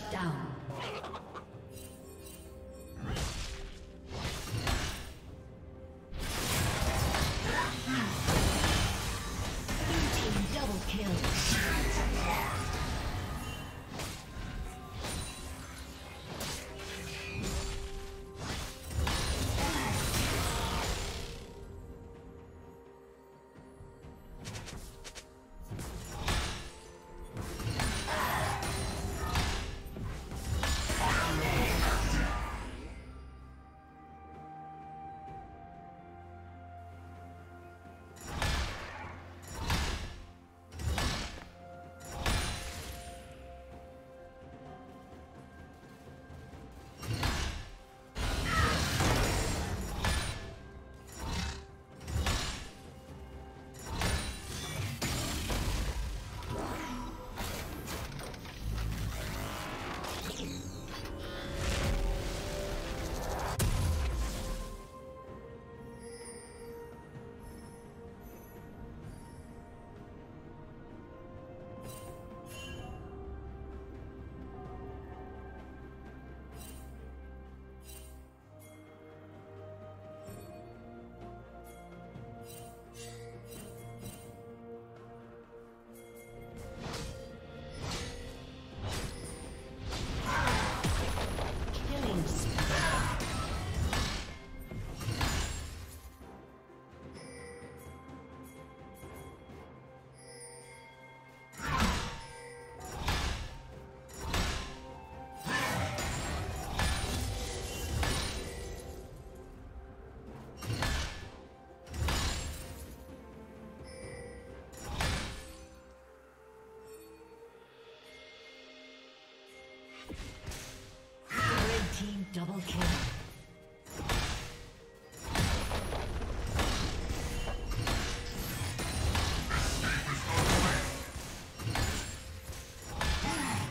Shut down. Double kill.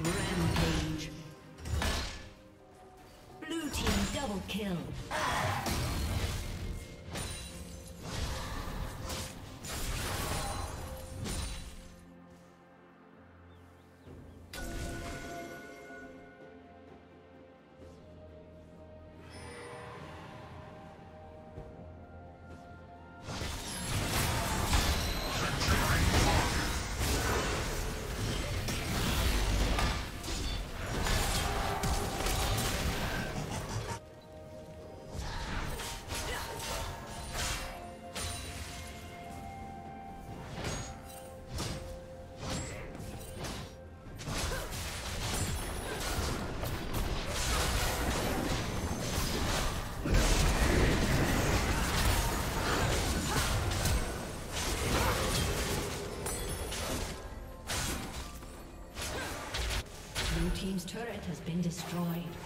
Rampage. Blue team double kill. Has been destroyed.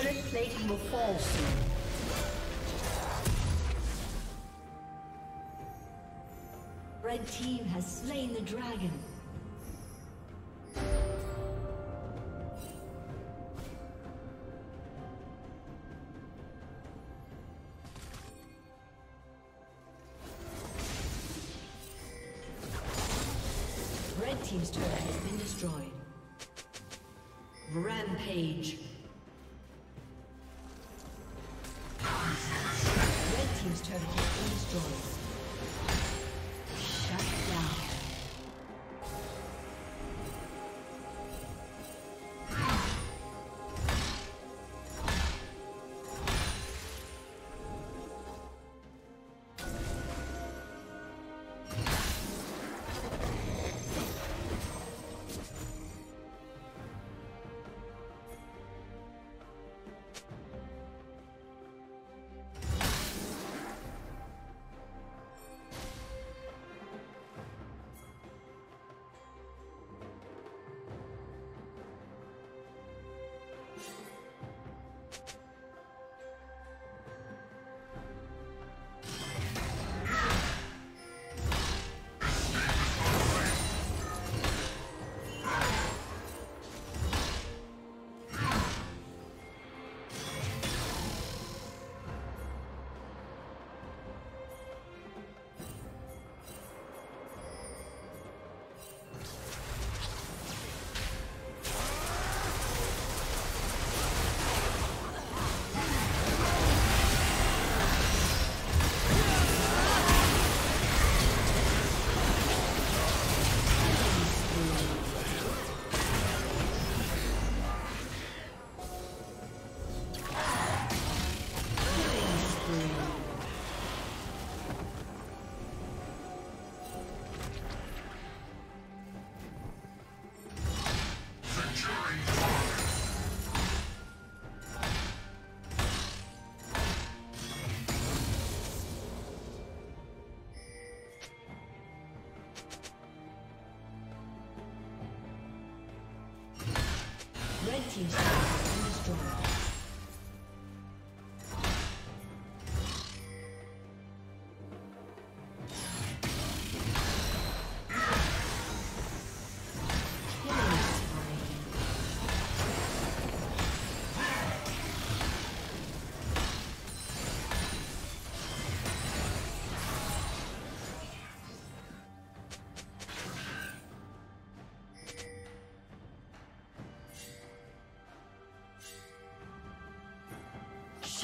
Plating will fall soon. Red team has slain the dragon.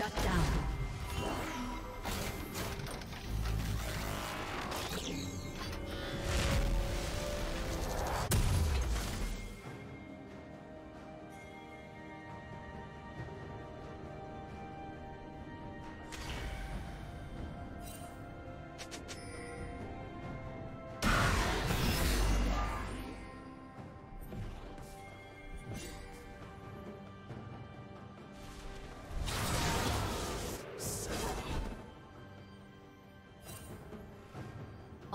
Shut down.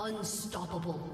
Unstoppable.